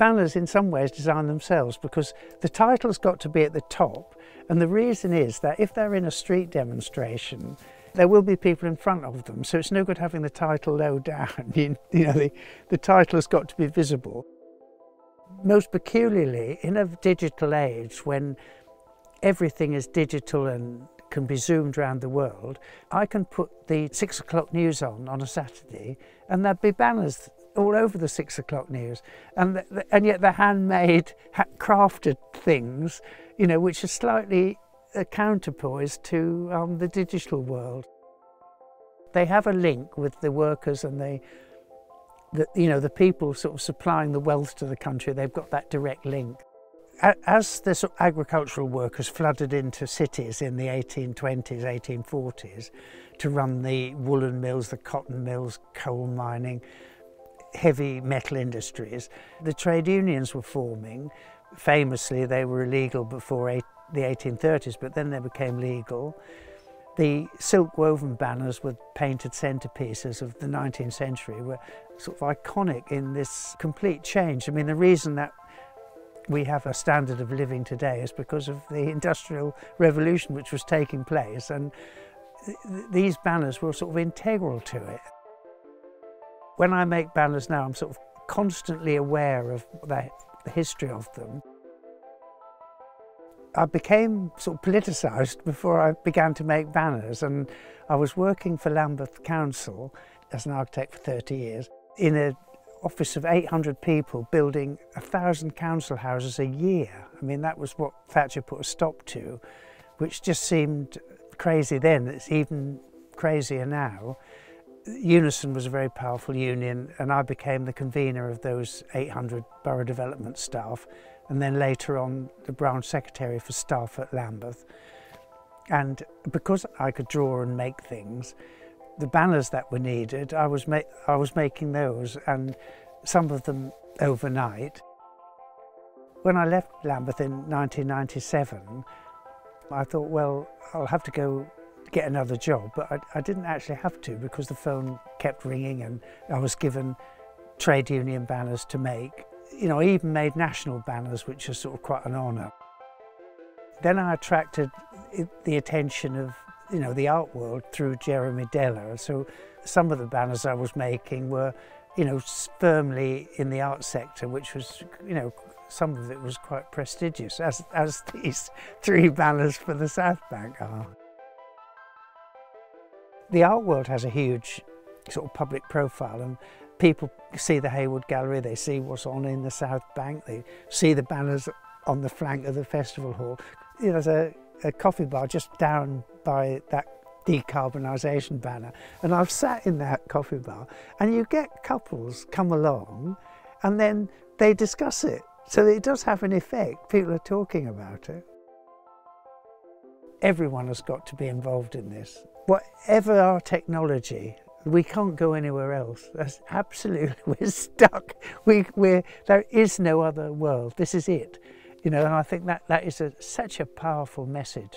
banners in some ways design themselves because the title's got to be at the top and the reason is that if they're in a street demonstration there will be people in front of them. So it's no good having the title low down you, know the, the title has got to be visible. Most peculiarly in a digital age when everything is digital and can be zoomed around the world, I can put the six o'clock news on on a Saturday and there'd be banners all over the six o'clock news. And, the, and yet the handmade, crafted things, you know, which are slightly a counterpoise to um, the digital world. They have a link with the workers and the, the, you know, the people sort of supplying the wealth to the country. They've got that direct link as the sort of agricultural workers flooded into cities in the 1820s, 1840s to run the woolen mills, the cotton mills, coal mining, heavy metal industries, the trade unions were forming. Famously, they were illegal before eight, the 1830s, but then they became legal. The silk woven banners with painted centerpieces of the 19th century were sort of iconic in this complete change. I mean, the reason that we have a standard of living today is because of the industrial revolution which was taking place and th these banners were sort of integral to it. When I make banners now I'm sort of constantly aware of the, the history of them. I became sort of politicised before I began to make banners and I was working for Lambeth Council as an architect for 30 years in a office of 800 people building a thousand council houses a year. I mean, that was what Thatcher put a stop to, which just seemed crazy then. It's even crazier now. Unison was a very powerful union and I became the convener of those 800 borough development staff and then later on the branch secretary for staff at Lambeth. And because I could draw and make things, the banners that were needed, I was, I was making those and some of them overnight. When I left Lambeth in 1997, I thought, well, I'll have to go get another job, but I, I didn't actually have to because the phone kept ringing and I was given trade union banners to make. You know, I even made national banners, which is sort of quite an honour. Then I attracted the attention of you know, the art world through Jeremy Deller. So some of the banners I was making were, you know, firmly in the art sector, which was, you know, some of it was quite prestigious, as, as these three banners for the South Bank are. The art world has a huge sort of public profile and people see the Hayward Gallery, they see what's on in the South Bank, they see the banners on the flank of the festival hall. You know, there's a, a coffee bar just down by that decarbonisation banner. And I've sat in that coffee bar and you get couples come along and then they discuss it. So it does have an effect. People are talking about it. Everyone has got to be involved in this. Whatever our technology, we can't go anywhere else. That's absolutely, we're stuck. We, we're, there is no other world. This is it. You know, and I think that, that is a, such a powerful message.